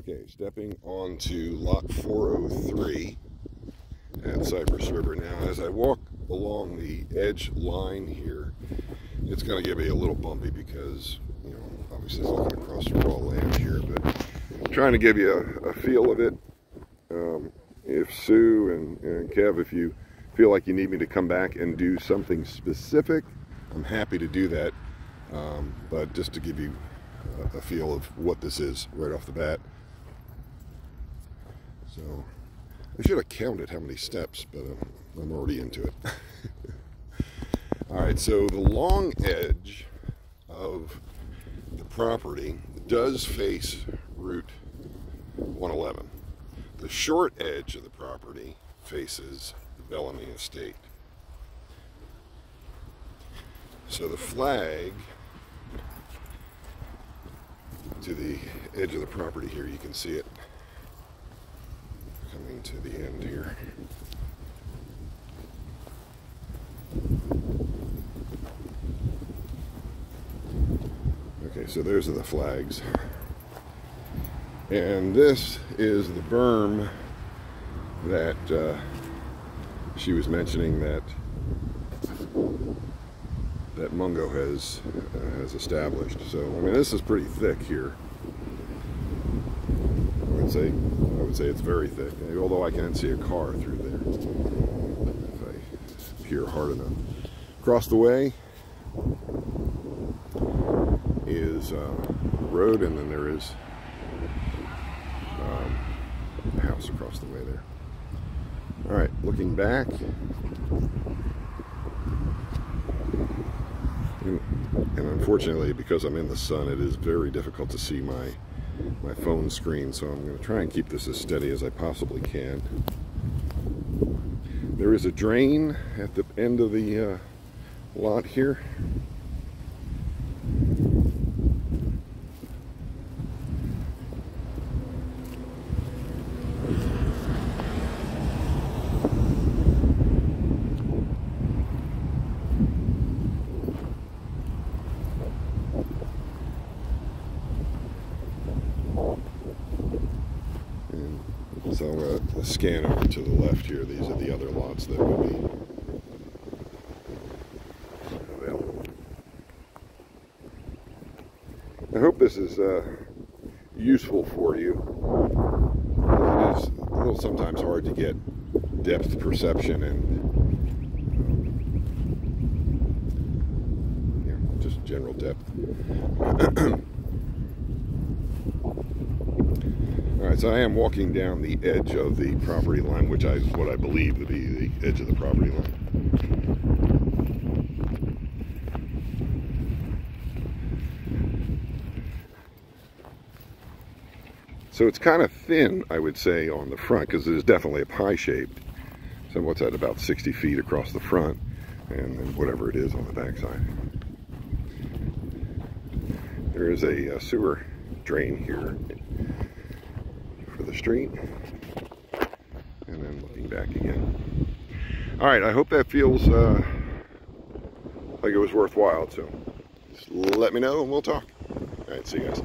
Okay, stepping onto lot 403 at Cypress River. Now, as I walk along the edge line here, it's going to get me a little bumpy because, you know, obviously looking across the raw land here, but I'm trying to give you a, a feel of it. Um, if Sue and, and Kev, if you feel like you need me to come back and do something specific, I'm happy to do that. Um, but just to give you a, a feel of what this is right off the bat. So I should have counted how many steps, but uh, I'm already into it. All right, so the long edge of the property does face Route 111. The short edge of the property faces the Bellamy Estate. So the flag to the edge of the property here, you can see it to the end here. Okay, so those are the flags. And this is the berm that uh, she was mentioning that that Mungo has uh, has established. So I mean, this is pretty thick here. I would say would say it's very thick. Although I can't see a car through there if I peer hard enough. Across the way is uh, road, and then there is um, a house across the way there. All right, looking back. And unfortunately, because I'm in the sun, it is very difficult to see my my phone screen, so I'm going to try and keep this as steady as I possibly can. There is a drain at the end of the uh, lot here. So I'm going to scan over to the left here. These are the other lots that would be. I hope this is uh, useful for you. It is a little sometimes hard to get depth perception and um, yeah, just general depth. All right, so I am walking down the edge of the property line, which is what I believe to be the edge of the property line. So it's kind of thin, I would say, on the front, because it is definitely a pie-shaped. So what's that, about 60 feet across the front, and then whatever it is on the backside. There is a, a sewer drain here street and then looking back again. All right, I hope that feels uh, like it was worthwhile. So just let me know and we'll talk. All right, see you guys.